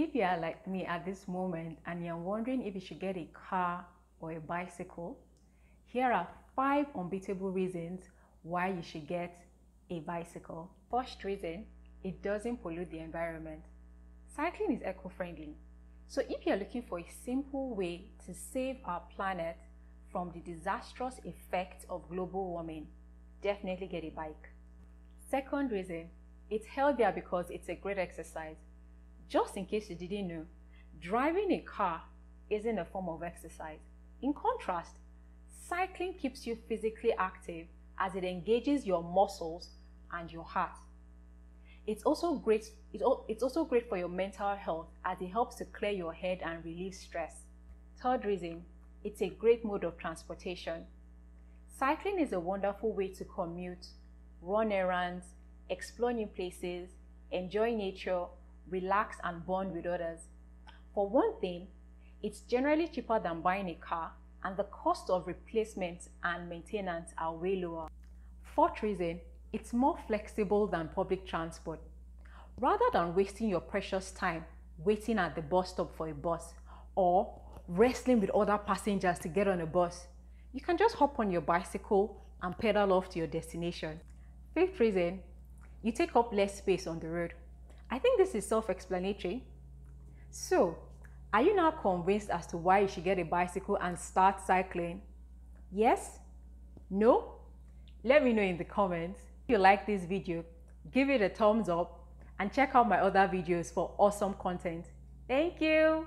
If you are like me at this moment and you're wondering if you should get a car or a bicycle, here are five unbeatable reasons why you should get a bicycle. First reason, it doesn't pollute the environment. Cycling is eco-friendly. So if you're looking for a simple way to save our planet from the disastrous effects of global warming, definitely get a bike. Second reason, it's healthier because it's a great exercise. Just in case you didn't know, driving a car isn't a form of exercise. In contrast, cycling keeps you physically active as it engages your muscles and your heart. It's also great it's also great for your mental health as it helps to clear your head and relieve stress. Third reason, it's a great mode of transportation. Cycling is a wonderful way to commute, run errands, explore new places, enjoy nature, relax and bond with others. For one thing, it's generally cheaper than buying a car and the cost of replacement and maintenance are way lower. Fourth reason, it's more flexible than public transport. Rather than wasting your precious time waiting at the bus stop for a bus or wrestling with other passengers to get on a bus, you can just hop on your bicycle and pedal off to your destination. Fifth reason, you take up less space on the road. I think this is self-explanatory. So, are you now convinced as to why you should get a bicycle and start cycling? Yes? No? Let me know in the comments. If you like this video, give it a thumbs up and check out my other videos for awesome content. Thank you!